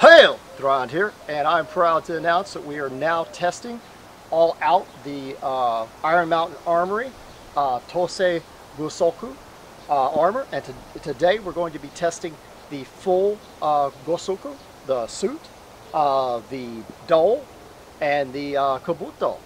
Hail! Thrand here, and I'm proud to announce that we are now testing all out the uh, Iron Mountain Armory uh, Tosei Gusoku uh, armor, and to, today we're going to be testing the full uh, Gusoku, the suit, uh, the dole, and the uh, kabuto,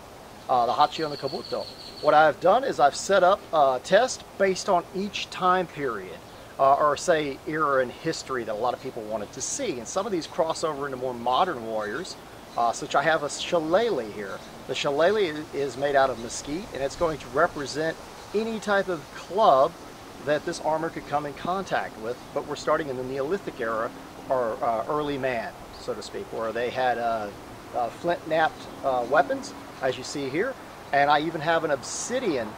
uh, the hachi on the kabuto. What I've done is I've set up a test based on each time period uh, or say era in history that a lot of people wanted to see. And some of these cross over into more modern warriors, uh, such I have a shillelagh here. The shillelagh is made out of mesquite and it's going to represent any type of club that this armor could come in contact with, but we're starting in the Neolithic era or uh, early man, so to speak, where they had uh, uh, flint-knapped uh, weapons, as you see here, and I even have an obsidian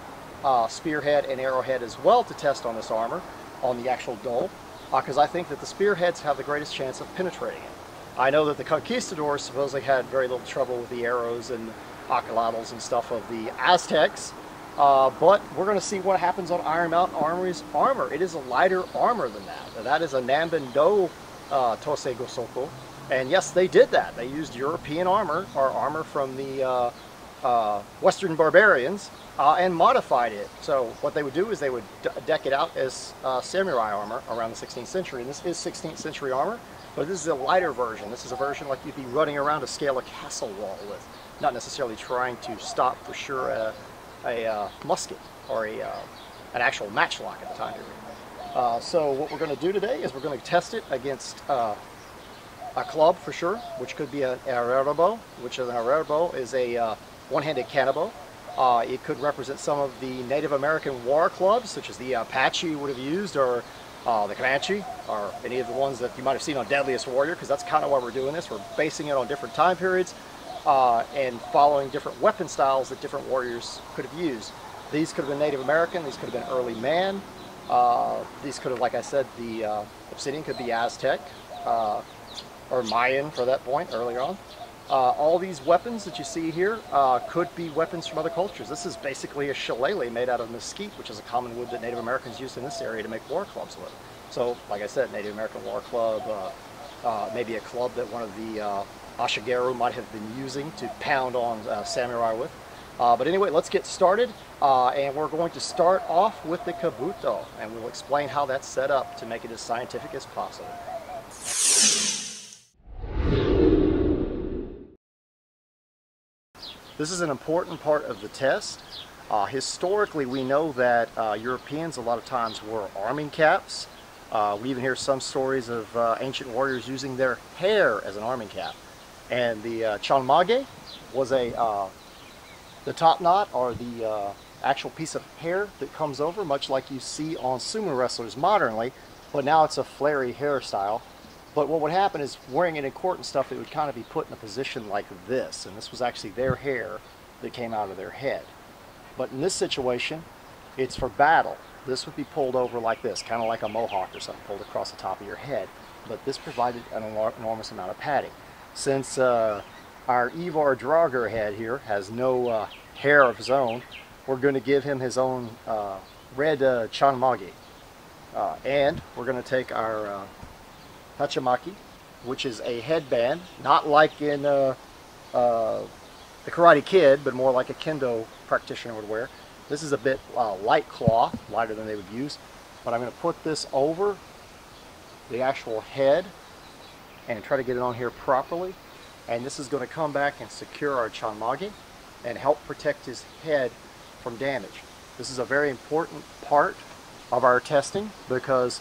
uh, spearhead and arrowhead as well to test on this armor on the actual dole because uh, I think that the spearheads have the greatest chance of penetrating it. I know that the conquistadors supposedly had very little trouble with the arrows and atlatls and stuff of the Aztecs, uh, but we're going to see what happens on Iron Mountain Armory's armor. It is a lighter armor than that. That is a Nanban-do uh, Tosei Gusoku, and yes, they did that. They used European armor, or armor from the uh, Western barbarians, uh, and modified it. So what they would do is they would deck it out as uh, samurai armor around the 16th century. And this is 16th century armor, but this is a lighter version. This is a version like you'd be running around to scale a castle wall with, not necessarily trying to stop for sure a, a uh, musket or a, uh, an actual matchlock at the time. Uh, so what we're going to do today is we're going to test it against a club for sure, which could be an ararebo, which is an ararebo is a one-handed kanabo. Uh, it could represent some of the Native American war clubs, such as the Apache would have used, or uh, the Comanche, or any of the ones that you might have seen on Deadliest Warrior, because that's kind of why we're doing this. We're basing it on different time periods uh, and following different weapon styles that different warriors could have used. These could have been Native American, these could have been early man, uh, these could have, like I said, the uh, obsidian could be Aztec, uh, or Mayan for that point earlier on. Uh, all these weapons that you see here uh, could be weapons from other cultures. This is basically a shillelagh made out of mesquite, which is a common wood that Native Americans used in this area to make war clubs with. So, like I said, Native American war club, uh, uh maybe a club that one of the uh, Ashigaru might have been using to pound on uh, samurai with. but anyway, let's get started, and we're going to start off with the kabuto, and we'll explain how that's set up to make it as scientific as possible. This is an important part of the test. Uh, historically, we know that uh, Europeans a lot of times wore arming caps. Uh, we even hear some stories of uh, ancient warriors using their hair as an arming cap. And the uh, chanmage was a uh, the top knot or the actual piece of hair that comes over, much like you see on sumo wrestlers modernly, but now it's a flary hairstyle but what would happen is wearing it in court and stuff, it would kind of be put in a position like this. And this was actually their hair that came out of their head. But in this situation, it's for battle. This would be pulled over like this, kind of like a mohawk or something pulled across the top of your head. But this provided an enormous amount of padding. Since uh, our Ivar Draugr head here has no uh, hair of his own, we're going to give him his own uh, red uh, chanmage. Uh, and we're going to take our Hachimaki, which is a headband, not like in uh, uh, the Karate Kid, but more like a kendo practitioner would wear. This is a bit uh, light cloth, lighter than they would use, but I'm going to put this over the actual head and try to get it on here properly. And this is going to come back and secure our chanmage and help protect his head from damage. This is a very important part of our testing because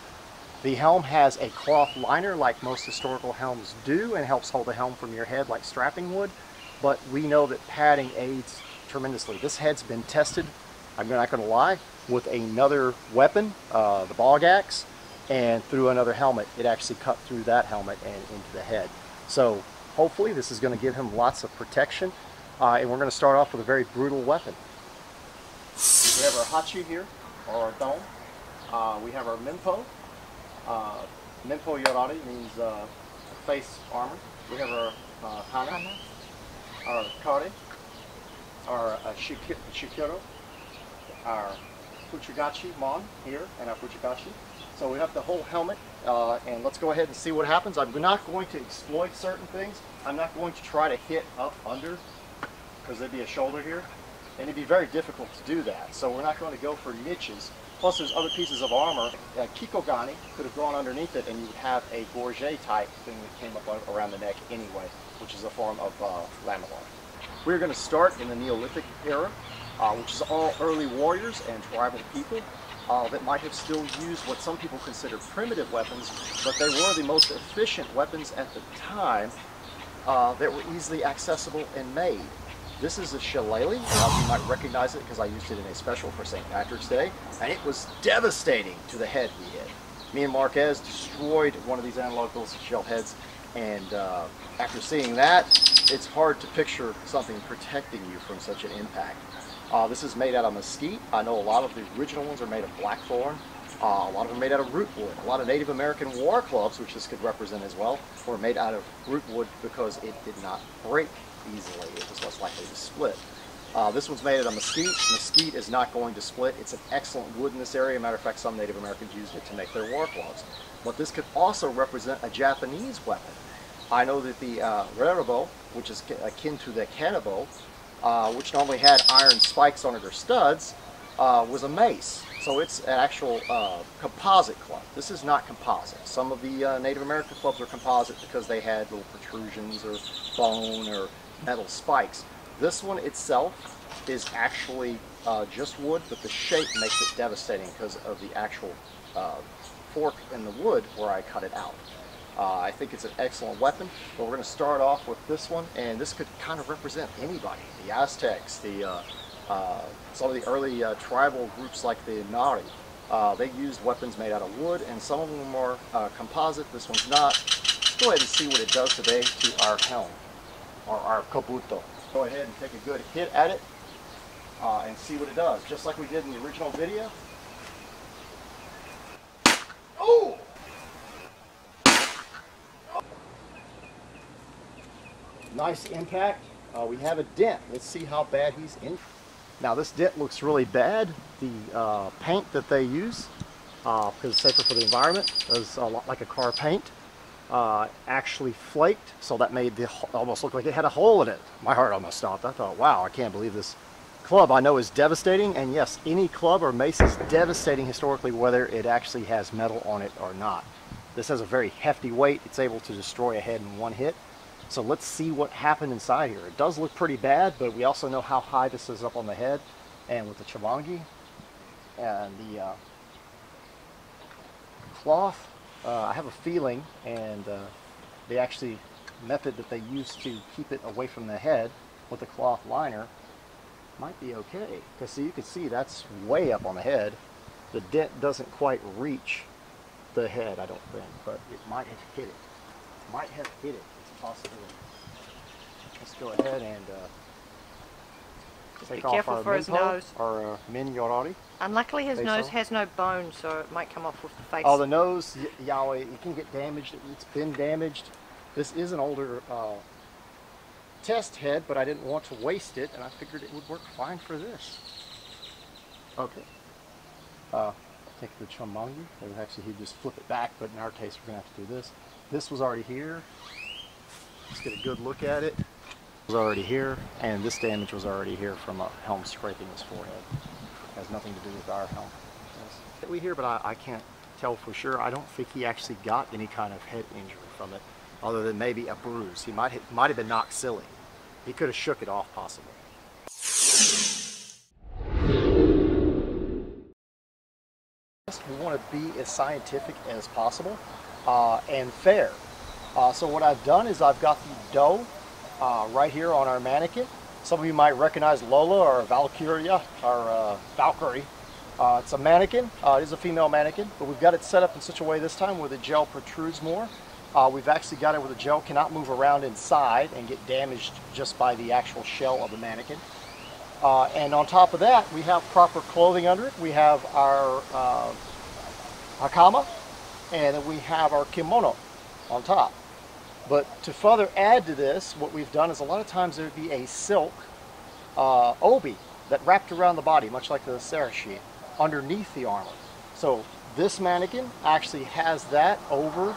the helm has a cloth liner like most historical helms do and helps hold the helm from your head like strapping would, but we know that padding aids tremendously. This head's been tested, I'm not going to lie, with another weapon, uh, the bog axe, and through another helmet. It actually cut through that helmet and into the head. So hopefully this is going to give him lots of protection, uh, and we're going to start off with a very brutal weapon. We have our hachi here, or our dome. Uh, we have our minpo, uh, Yorari means uh, face armor. We have our uh, Hana, our Kari, our uh, Shikoro, our Fuchagachi Mon here and our Fuchagachi. So we have the whole helmet uh, and let's go ahead and see what happens. I'm not going to exploit certain things. I'm not going to try to hit up under because there'd be a shoulder here and it'd be very difficult to do that. So we're not going to go for niches. Plus there's other pieces of armor. Uh, Kikogani could have gone underneath it and you would have a gorget type thing that came up around the neck anyway, which is a form of uh, lamellar. We're going to start in the Neolithic era, uh, which is all early warriors and tribal people uh, that might have still used what some people consider primitive weapons, but they were the most efficient weapons at the time uh, that were easily accessible and made. This is a shillelagh. You might recognize it because I used it in a special for St. Patrick's Day, and it was devastating to the head we hit. Me and Marquez destroyed one of these analog shell heads, and uh, after seeing that, it's hard to picture something protecting you from such an impact. Uh, this is made out of mesquite. I know a lot of the original ones are made of blackthorn. Uh, a lot of them are made out of root wood. A lot of Native American war clubs, which this could represent as well, were made out of root wood because it did not break easily. It was less likely to split. Uh, this one's made out of mesquite. Mesquite is not going to split. It's an excellent wood in this area. Matter of fact, some Native Americans used it to make their war clubs. But this could also represent a Japanese weapon. I know that the uh, Rerabo, which is akin to the Kanabo, uh, which normally had iron spikes on it or studs, uh, was a mace. So it's an actual uh, composite club. This is not composite. Some of the uh, Native American clubs are composite because they had little protrusions or bone or metal spikes. This one itself is actually uh, just wood, but the shape makes it devastating because of the actual uh, fork in the wood where I cut it out. Uh, I think it's an excellent weapon, but we're going to start off with this one, and this could kind of represent anybody. The Aztecs, the uh, uh, some of the early uh, tribal groups like the Nari. They used weapons made out of wood, and some of them are composite. This one's not. Let's go ahead and see what it does today to our helm, or our kabuto. Go ahead and take a good hit at it, and see what it does. Just like we did in the original video. Oh! nice impact. Uh, we have a dent. Let's see how bad he's in. Now this dent looks really bad. The uh, paint that they use, uh, because it's safer for the environment, is a lot like a car paint. Uh, actually flaked, so that made the almost look like it had a hole in it. My heart almost stopped. I thought, wow, I can't believe this club I know is devastating, and yes, any club or mace is devastating historically, whether it actually has metal on it or not. This has a very hefty weight. It's able to destroy a head in one hit. So let's see what happened inside here. It does look pretty bad, but we also know how high this is up on the head. And with the chavangi and the uh, cloth, uh, I have a feeling, and uh, the actually method that they use to keep it away from the head with the cloth liner might be okay. Because see, you can see that's way up on the head. The dent doesn't quite reach the head, I don't think, but it might have hit it. Might have hit it possibility. Let's go ahead and uh, be careful for his nose. Or uh, min yorari. Unluckily, his nose has no bone, so it might come off with the face. Oh, the nose, Yahweh, it can get damaged. It's been damaged. This is an older uh, test head, but I didn't want to waste it, and I figured it would work fine for this. Okay. Uh, take the chamangi. Actually, he'd just flip it back, but in our case, we're going to have to do this. This was already here. Let's get a good look at it. Was already here, and this damage was already here from a helm scraping his forehead. It has nothing to do with our helm. Yes. We hear, but I, I can't tell for sure. I don't think he actually got any kind of head injury from it, other than maybe a bruise. He might have, might have been knocked silly. He could have shook it off, possibly. We want to be as scientific as possible uh, and fair. Uh, so what I've done is I've got the doe uh, right here on our mannequin. Some of you might recognize Lola or Valkyria or uh, Valkyrie. Uh, it's a mannequin. Uh, it is a female mannequin, but we've got it set up in such a way this time where the gel protrudes more. Uh, we've actually got it where the gel cannot move around inside and get damaged just by the actual shell of the mannequin. and on top of that, we have proper clothing under it. We have our hakama, and then we have our kimono on top. But to further add to this, what we've done is a lot of times there would be a silk uh, obi that wrapped around the body, much like the sarashi. underneath the armor. So this mannequin actually has that over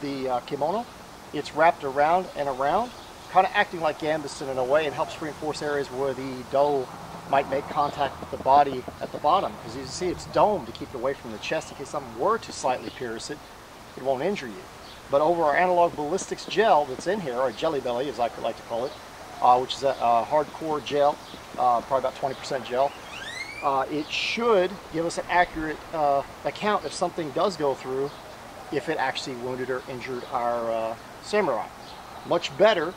the uh, kimono. It's wrapped around and around, kind of acting like gambeson in a way and helps reinforce areas where the do might make contact with the body at the bottom. Because you see it's domed to keep it away from the chest in case something were to slightly pierce it, it won't injure you. But over our analog ballistics gel that's in here, or jelly belly as I like to call it, uh, which is a, a hardcore gel, uh, probably about 20% gel, uh, it should give us an accurate uh, account if something does go through, if it actually wounded or injured our uh, samurai. Much better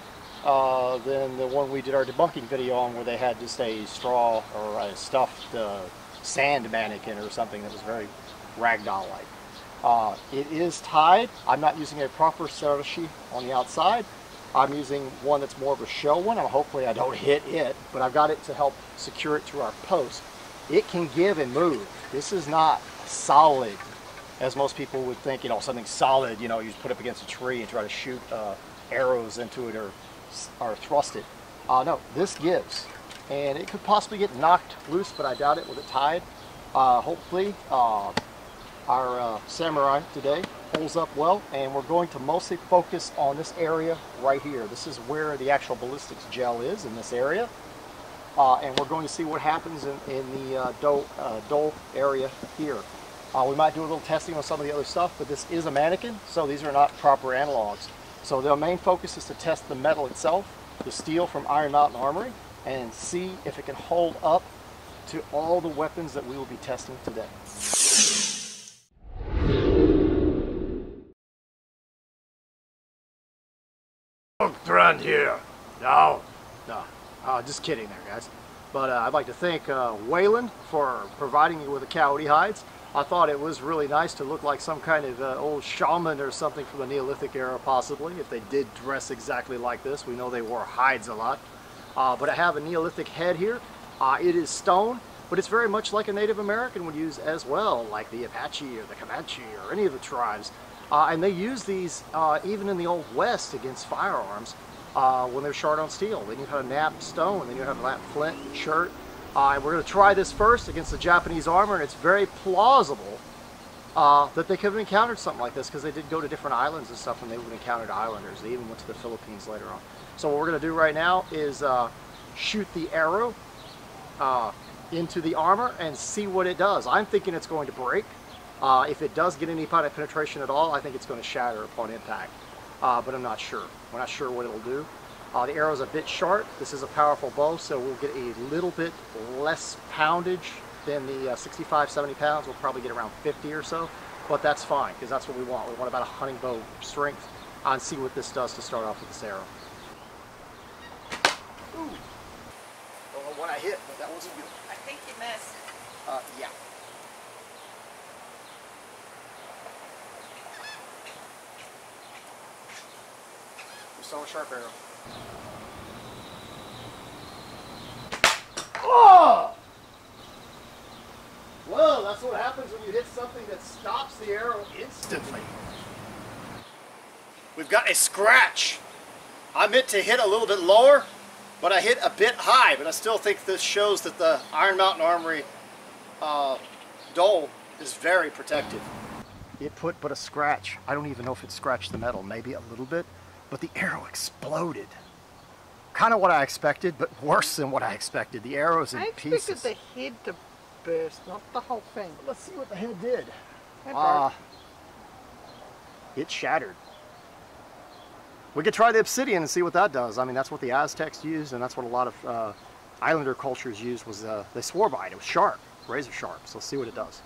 uh, than the one we did our debunking video on where they had just a straw or a stuffed sand mannequin or something that was very ragdoll-like. Uh, it is tied. I'm not using a proper Sarashi on the outside. I'm using one that's more of a shell one, and hopefully I don't hit it, but I've got it to help secure it to our post. It can give and move. This is not solid, as most people would think, you know, something solid, you know, you just put up against a tree and try to shoot uh, arrows into it or, or thrust it. Uh, no, this gives. And it could possibly get knocked loose, but I doubt it with it tied. Uh, hopefully, uh, our uh, samurai today holds up well and we're going to mostly focus on this area right here. This is where the actual ballistics gel is in this area. Uh, and we're going to see what happens in, in the uh, uh, dole area here. Uh, we might do a little testing on some of the other stuff, but this is a mannequin, so these are not proper analogs. So the main focus is to test the metal itself, the steel from Iron Mountain Armory, and see if it can hold up to all the weapons that we will be testing today. Looked around here. No. No, uh, just kidding there, guys. But uh, I'd like to thank uh, Wayland for providing me with the coyote hides. I thought it was really nice to look like some kind of uh, old shaman or something from the Neolithic era, possibly, if they did dress exactly like this. We know they wore hides a lot. Uh, but I have a Neolithic head here. Uh, it is stone, but it's very much like a Native American would use as well, like the Apache or the Comanche or any of the tribes. Uh, and they use these even in the Old West against firearms uh, when they're shard on steel. Then you have a nap stone, then you have a nap flint chert. Uh, and we're going to try this first against the Japanese armor, and it's very plausible uh, that they could have encountered something like this because they did go to different islands and stuff and they would have encountered islanders. They even went to the Philippines later on. So what we're going to do right now is uh, shoot the arrow into the armor and see what it does. I'm thinking it's going to break. Uh, if it does get any kind of penetration at all, I think it's going to shatter upon impact, uh, but I'm not sure. We're not sure what it'll do. Uh, the arrow's a bit sharp. This is a powerful bow, so we'll get a little bit less poundage than the uh, 65, 70 pounds. We'll probably get around 50 or so, but that's fine because that's what we want. We want about a hunting bow strength and see what this does to start off with this arrow. Ooh. Don't know what I hit, but that wasn't good. I think you missed. Uh, yeah. So sharp arrow. Oh! Well, that's what happens when you hit something that stops the arrow instantly. We've got a scratch. I meant to hit a little bit lower, but I hit a bit high, but I still think this shows that the Iron Mountain Armory uh, dole is very protective. It put but a scratch. I don't even know if it scratched the metal, maybe a little bit, but the arrow exploded. Kind of what I expected, but worse than what I expected. The arrow's in I expected pieces. the head to burst, not the whole thing. Let's see what the head did. That Uh, it shattered. We could try the obsidian and see what that does. I mean, that's what the Aztecs used, and that's what a lot of uh, Islander cultures used. Was uh, they swore by it? It was sharp, razor sharp. So let's see what it does.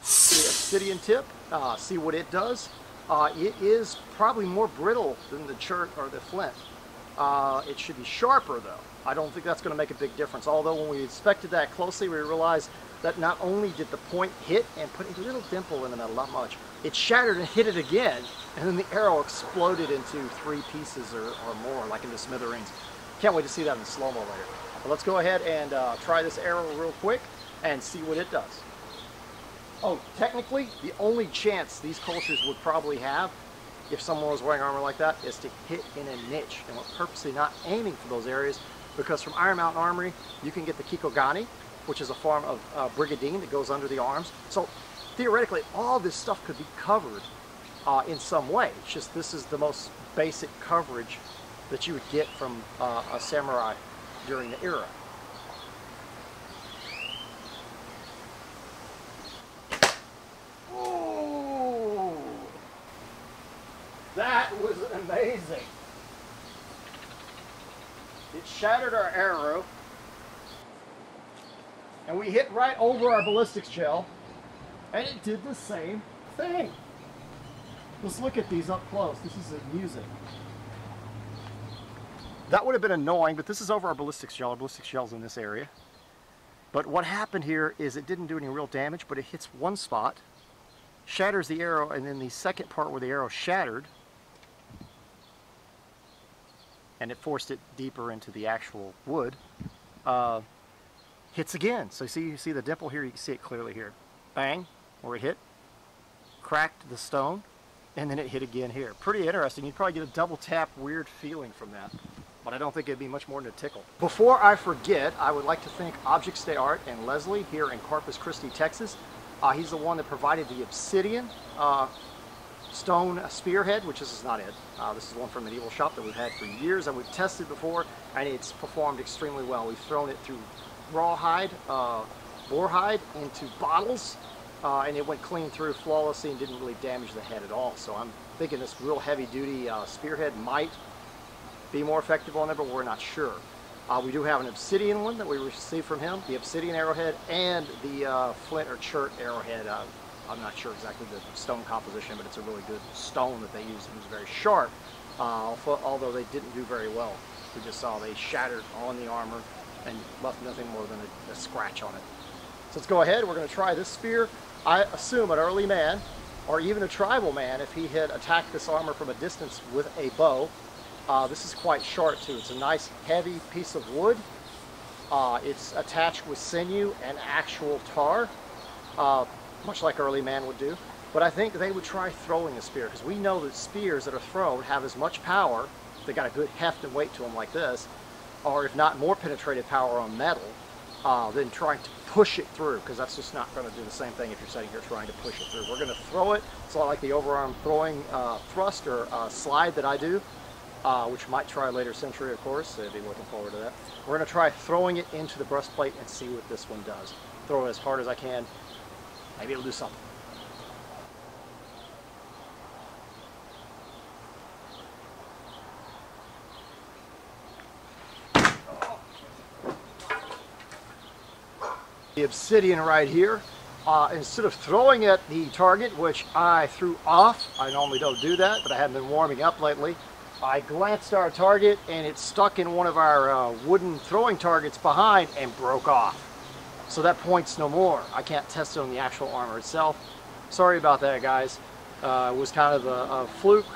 The obsidian tip. Uh, see what it does. Uh, it is probably more brittle than the chert or the flint. Uh, it should be sharper though. I don't think that's going to make a big difference. Although when we inspected that closely, we realized that not only did the point hit and put a little dimple in the metal, not much, it shattered and hit it again, and then the arrow exploded into three pieces or, or more, like into smithereens. Can't wait to see that in slow-mo later. But let's go ahead and uh, try this arrow real quick and see what it does. Oh, technically, the only chance these cultures would probably have if someone was wearing armor like that is to hit in a niche. And we're purposely not aiming for those areas because from Iron Mountain Armory, you can get the Kikogani, which is a form of uh, brigandine that goes under the arms. So theoretically, all this stuff could be covered uh, in some way. It's just this is the most basic coverage that you would get from uh, a samurai during the era. Ooh, that was amazing. It shattered our arrow. And we hit right over our ballistics gel. And it did the same thing. Let's look at these up close. This is amusing. That would have been annoying, but this is over our ballistics gel. Our ballistics gel's in this area. But what happened here is it didn't do any real damage, but it hits one spot, shatters the arrow, and then the second part where the arrow shattered, and it forced it deeper into the actual wood, uh, hits again. So see, you see the dimple here, you can see it clearly here. Bang, where it hit, cracked the stone, and then it hit again here. Pretty interesting. You'd probably get a double tap weird feeling from that, but I don't think it'd be much more than a tickle. Before I forget, I would like to thank Objects de Art and Leslie here in Corpus Christi, Texas. Uh, he's the one that provided the obsidian uh, stone spearhead, which this is not it. Uh, this is one from Medieval Shop that we've had for years and we've tested before and it's performed extremely well. We've thrown it through rawhide, uh, boar hide into bottles uh, and it went clean through flawlessly and didn't really damage the head at all. So I'm thinking this real heavy duty uh, spearhead might be more effective on it, but we're not sure. Uh, we do have an obsidian one that we received from him, the obsidian arrowhead, and the uh, flint or chert arrowhead. I'm not sure exactly the stone composition, but it's a really good stone that they used. It was very sharp, uh, although they didn't do very well. We just saw they shattered on the armor and left nothing more than a, a scratch on it. So let's go ahead. We're going to try this spear. I assume an early man, or even a tribal man, if he had attacked this armor from a distance with a bow, uh, this is quite sharp too. It's a nice heavy piece of wood. Uh, it's attached with sinew and actual tar, uh, much like early man would do. But I think they would try throwing a spear because we know that spears that are thrown have as much power, they got a good heft and weight to them like this, or if not more penetrative power on metal, uh, than trying to push it through because that's just not going to do the same thing if you're sitting here trying to push it through. We're going to throw it. It's a lot like the overarm throwing uh, thrust or uh, slide that I do, uh, which might try later century, of course. I'd be looking forward to that. We're going to try throwing it into the breastplate and see what this one does. Throw it as hard as I can. Maybe it'll do something. The obsidian right here, uh, instead of throwing at the target, which I threw off, I normally don't do that, but I haven't been warming up lately, I glanced at our target and it stuck in one of our uh, wooden throwing targets behind and broke off. So that points no more. I can't test it on the actual armor itself. Sorry about that, guys. Uh, it was kind of a, a fluke.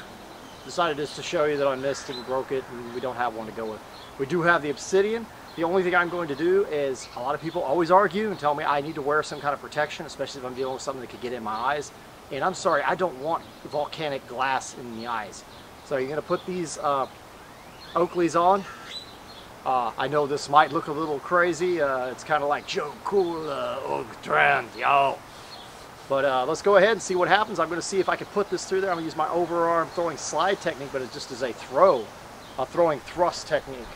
Decided just to show you that I missed and broke it, and we don't have one to go with. We do have the obsidian. The only thing I'm going to do is, a lot of people always argue and tell me I need to wear some kind of protection, especially if I'm dealing with something that could get in my eyes. And I'm sorry, I don't want volcanic glass in the eyes. So you're going to put these uh, Oakleys on. Uh, I know this might look a little crazy. Uh, it's kind of like Joe Cool, uh, Trend, yo. But uh, let's go ahead and see what happens. I'm going to see if I can put this through there. I'm going to use my overarm throwing slide technique, but it just is a throw, a throwing thrust technique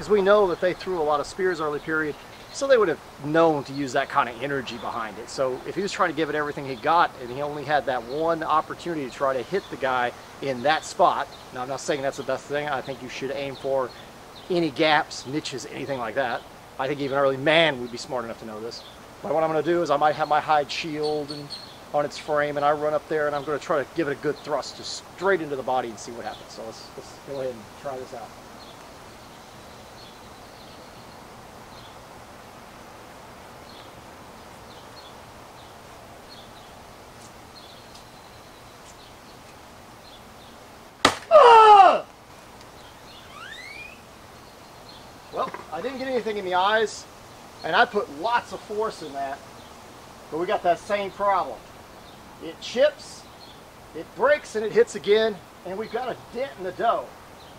because we know that they threw a lot of spears early period, so they would have known to use that kind of energy behind it. So if he was trying to give it everything he got and he only had that one opportunity to try to hit the guy in that spot, now I'm not saying that's the best thing, I think you should aim for any gaps, niches, anything like that. I think even early man would be smart enough to know this. But what I'm going to do is I might have my hide shield and on its frame and I run up there and I'm going to try to give it a good thrust just straight into the body and see what happens. So let's, let's go ahead and try this out. I didn't get anything in the eyes, and I put lots of force in that, but we got that same problem. It chips, it breaks, and it hits again, and we've got a dent in the dough.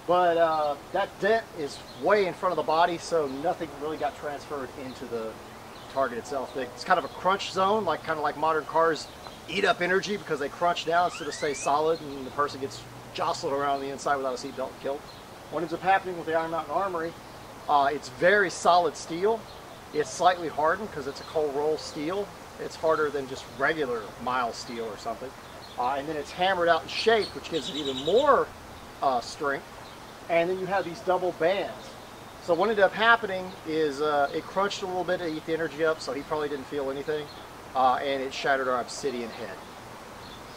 But uh, that dent is way in front of the body, so nothing really got transferred into the target itself. It's kind of a crunch zone, like kind of like modern cars eat up energy because they crunch down instead of stay solid, and the person gets jostled around the inside without a seatbelt and killed. What ends up happening with the Iron Mountain Armory, uh, it's very solid steel. It's slightly hardened because it's a cold roll steel. It's harder than just regular mild steel or something. Uh, and then it's hammered out in shape, which gives it even more uh, strength. And then you have these double bands. So what ended up happening is uh, it crunched a little bit to eat the energy up, so he probably didn't feel anything. Uh, and it shattered our obsidian head.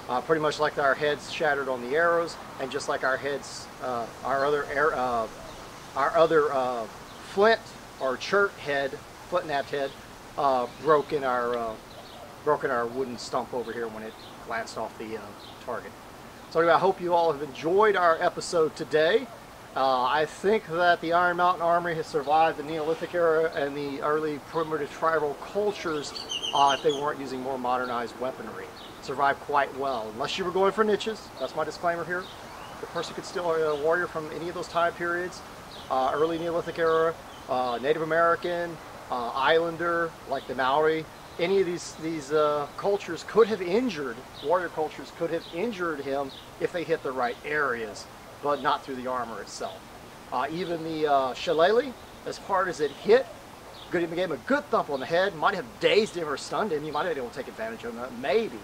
Uh, pretty much like our heads shattered on the arrows, and just like our heads, uh, our other air, uh, our other uh, flint or chert head, flint knapped head, uh, broke in our uh, broken our wooden stump over here when it glanced off the target. So anyway, I hope you all have enjoyed our episode today. Uh, I think that the Iron Mountain Armory has survived the Neolithic era and the early primitive tribal cultures uh, if they weren't using more modernized weaponry. Survived quite well, unless you were going for niches. That's my disclaimer here. The person could still a warrior from any of those time periods, uh, early Neolithic era, uh, Native American, uh, Islander, like the Maori. Any of these these uh, cultures could have injured warrior cultures could have injured him if they hit the right areas but not through the armor itself. Uh, even the uh, shillelagh, as hard as it hit, good, gave him a good thump on the head. Might have dazed him or stunned him. You might have been able to take advantage of that, maybe.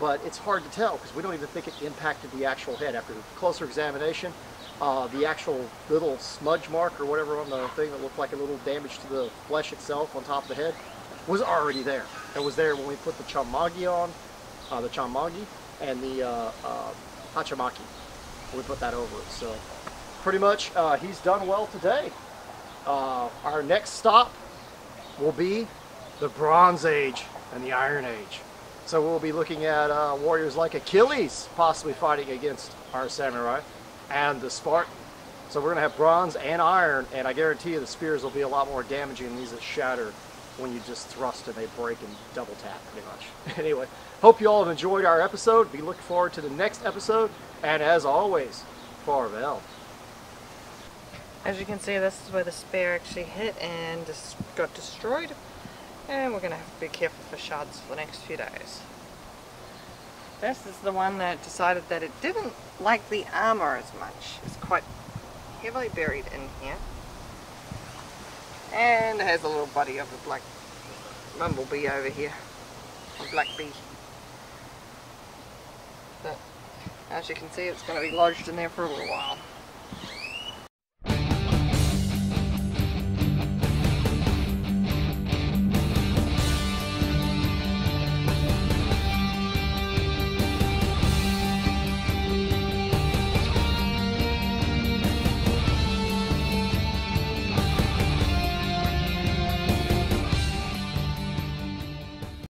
But it's hard to tell because we don't even think it impacted the actual head. After closer examination, uh, the actual little smudge mark or whatever on the thing that looked like a little damage to the flesh itself on top of the head was already there. It was there when we put the chamagi on, uh, the chamagi, and the uh, uh hachimaki we put that over it. So pretty much uh, he's done well today. Uh, our next stop will be the Bronze Age and the Iron Age. So we'll be looking at uh, warriors like Achilles possibly fighting against our samurai and the Spartan. So we're going to have bronze and iron, and I guarantee you the spears will be a lot more damaging these that shatter when you just thrust and they break and double tap pretty much. anyway, hope you all have enjoyed our episode. Be looking forward to the next episode. And as always, farewell. As you can see, this is where the spear actually hit and just got destroyed. And we're going to have to be careful for shards for the next few days. This is the one that decided that it didn't like the armor as much. It's quite heavily buried in here. And it has a little buddy of a black bumblebee over here. A black bee. But as you can see, it's going to be lodged in there for a little while.